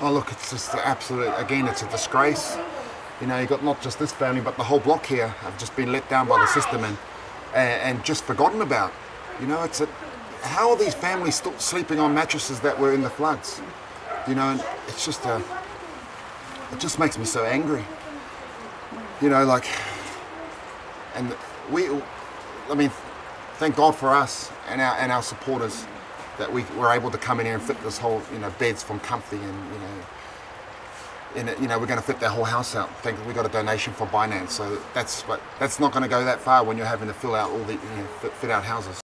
Oh look, it's just absolute. Again, it's a disgrace. You know, you've got not just this family, but the whole block here have just been let down by the system and and, and just forgotten about. You know, it's a. How are these families still sleeping on mattresses that were in the floods? You know, it's just a. It just makes me so angry. You know, like, and we. I mean, thank God for us and our and our supporters that we were able to come in here and fit this whole, you know, beds from Comfy and, you know, it, you know, we're going to fit their whole house out. Thank we got a donation from Binance, so that's but that's not going to go that far when you're having to fill out all the, you know, fit out houses.